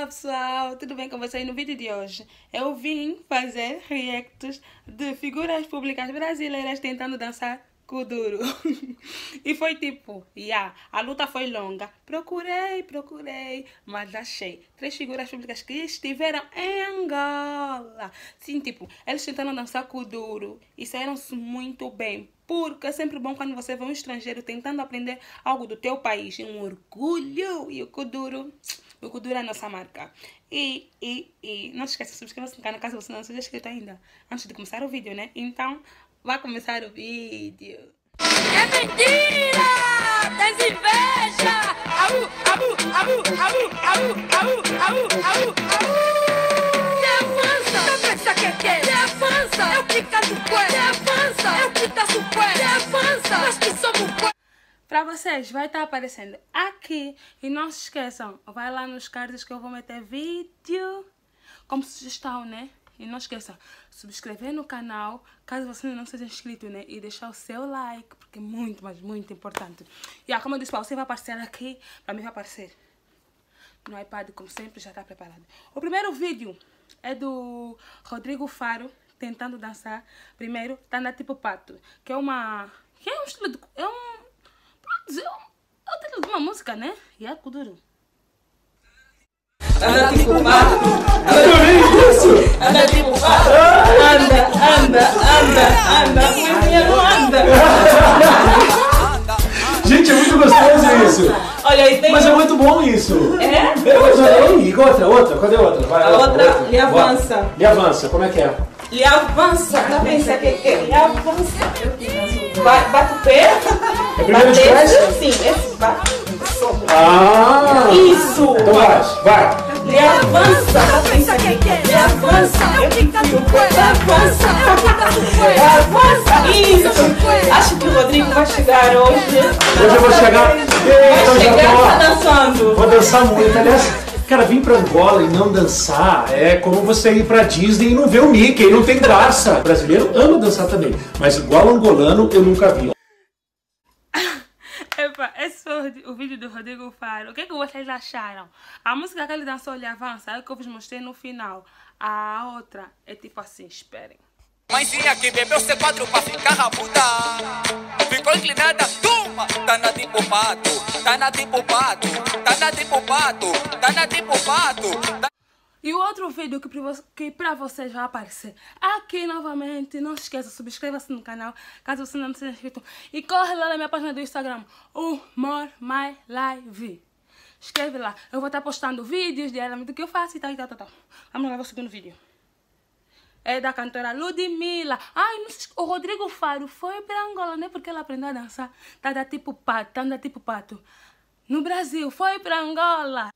Olá pessoal, tudo bem com vocês? No vídeo de hoje eu vim fazer reacts de figuras públicas brasileiras tentando dançar Kuduro. e foi tipo, yeah, a luta foi longa. Procurei, procurei, mas achei três figuras públicas que estiveram em Angola. Sim, tipo, eles tentaram dançar Kuduro e saíram-se muito bem. Porque é sempre bom quando você vê um estrangeiro tentando aprender algo do teu país. Um orgulho. E o Kuduro, o Kuduro é a nossa marca. E, e, e não esqueça de se inscrever no canal caso você não seja inscrito ainda. Antes de começar o vídeo, né? Então, Vai começar o vídeo. É mentira! Tens inveja! Au, au, au, au, au, au, au, au, au! Pra vocês, vai estar tá aparecendo aqui. E não se esqueçam, vai lá nos cards que eu vou meter vídeo como sugestão, né? E não esqueça, subscrever no canal, caso você não seja inscrito, né? E deixar o seu like, porque é muito, mas muito importante. E como eu disse, você vai aparecer aqui, para mim vai aparecer no iPad, como sempre, já está preparado. O primeiro vídeo é do Rodrigo Faro, tentando dançar. Primeiro, tá na tipo pato, que é uma... Que é um estilo de... É um... Pode dizer, é um, é um título de uma música, né? E é Kuduro. Anda tipo pato. Anda tipo pato. Anda, anda, anda, anda. Mulher não anda. Gente, é muito gostoso isso. Olha, aí tem. Mas é muito bom isso. É? Eu adorei. E outra, outra. Cadê a outra? Vai, A outra, lhe avança. Lhe avança. Como é que é? Lhe avança. Não pensa que que lhe avança. Vai, bate o pé. É primeiro de trás? Sim, esse bate. Ah! Isso. Então vai, vai. Lhe avança. Não pensa que que lhe avança. Eu fico no cué. Lhe avança. Lhe avança. Isso. Acho que o Rodrigo vai chegar hoje. Hoje eu vou chegar. Eita, eu Vai já chegar tô, tá ó, dançando. Vou dançar muito. Aliás, cara, vir pra Angola e não dançar é como você ir pra Disney e não ver o Mickey. Não tem graça. O brasileiro ama dançar também. Mas igual angolano eu nunca vi. Esse foi o vídeo do Rodrigo Faro. O que, que vocês acharam? A música que ele dançou ele avança, é o que eu vos mostrei no final. A outra é tipo assim, esperem. Mãezinha que bebeu seu quadro pra ficar rabuda Ficou inclinada, toma Tá na tipo pato, tá na tipo pato Tá na tipo pato, tá na tipo pato tá... E o outro vídeo que pra vocês vai aparecer aqui novamente. Não se esqueça, subscreva-se no canal, caso você não seja inscrito. E corre lá na minha página do Instagram, Humor My Live. Escreve lá. Eu vou estar postando vídeos diariamente do que eu faço e tal, e tal, tal, tal. Vamos lá, ver o segundo vídeo. É da cantora Ludmilla. Ai, não se... o Rodrigo Faro foi pra Angola, né? Porque ela aprendeu a dançar. Tá da tipo pato, tá da tipo pato. No Brasil, foi pra Angola.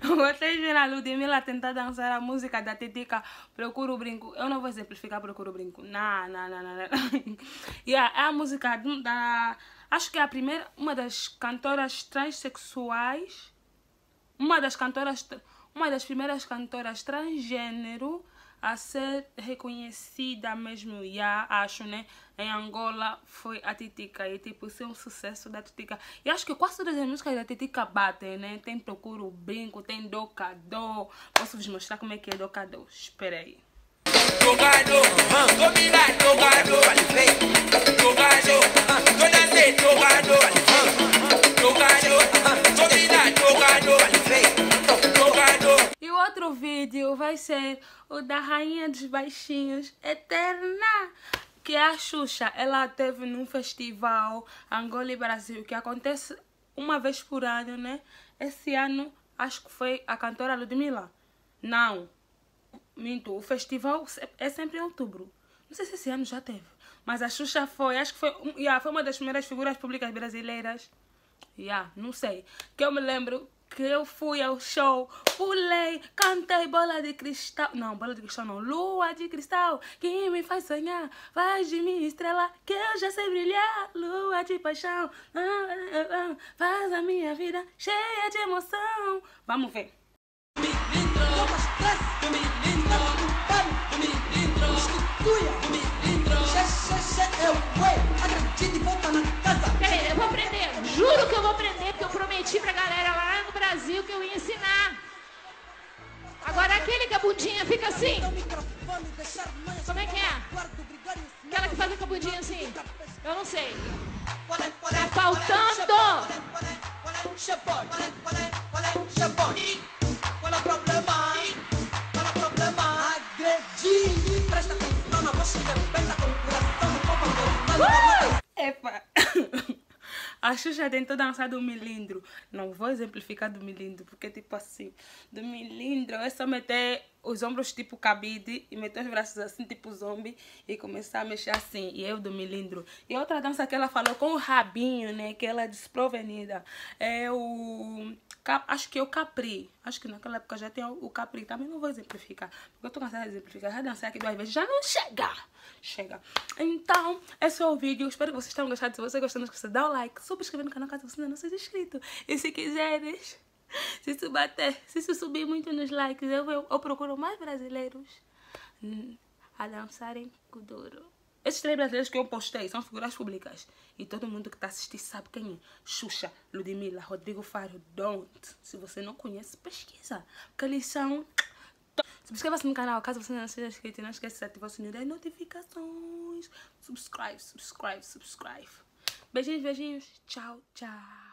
Vocês viram a Ludmilla tentar dançar a música da Titica Procura o Brinco. Eu não vou exemplificar Procura o Brinco. Não, não, não, não. não. yeah, é a música da... Acho que é a primeira... Uma das cantoras transexuais. Uma das cantoras... Uma das primeiras cantoras transgênero a ser reconhecida mesmo, já acho, né? Em Angola foi a Titica e tipo, isso é um sucesso da Titica. E acho que quase todas as músicas da Titica batem, né? Tem Procuro Brinco, tem Docador. Posso vos mostrar como é que é Docador? Espera aí. Jogado, vídeo vai ser o da Rainha dos Baixinhos Eterna. Que a Xuxa, ela teve num festival Angola e Brasil, que acontece uma vez por ano, né? Esse ano, acho que foi a cantora Ludmilla. Não, minto, o festival é sempre em outubro. Não sei se esse ano já teve. Mas a Xuxa foi, acho que foi, yeah, foi uma das primeiras figuras públicas brasileiras. Yeah, não sei. Que eu me lembro que eu fui ao show, pulei, cantei bola de cristal. Não, bola de cristal não, lua de cristal, que me faz sonhar, faz de mim estrela, que eu já sei brilhar. Lua de paixão, ah, ah, ah, faz a minha vida cheia de emoção. Vamos ver. Peraí, Que eu ia ensinar. Agora aquele que a bundinha fica assim. Como é que é? Aquela que faz a bundinha assim. Eu não sei. Tá faltando. Epa! A Xuxa tentou dançar do milindro. Não vou exemplificar do milindro, porque tipo assim, do milindro é só meter os ombros tipo cabide e meter os braços assim tipo zombie e começar a mexer assim. E eu do milindro. E outra dança que ela falou com o rabinho, né? Que ela é desprovenida. É o... Acho que é o Capri. Acho que naquela época já tinha o Capri. Também não vou exemplificar. Porque eu tô cansada de exemplificar. Já dancei aqui duas vezes. Já não chega. Chega. Então, esse é o vídeo. Espero que vocês tenham gostado. Se você gostou, não esqueça de dar o like. Subscrever no canal caso você ainda não seja inscrito. E se quiseres, se isso bater, se isso subir muito nos likes, eu, eu, eu procuro mais brasileiros a dançarem Kuduro. Esses três brasileiros que eu postei são figuras públicas. E todo mundo que tá assistindo sabe quem é. Xuxa, Ludmilla, Rodrigo Faro, Don't. Se você não conhece, pesquisa. Porque eles são... Subscreva-se no canal, caso você não seja inscrito. E não esqueça de ativar o sininho das notificações. Subscribe, subscribe, subscribe. Beijinhos, beijinhos. Tchau, tchau.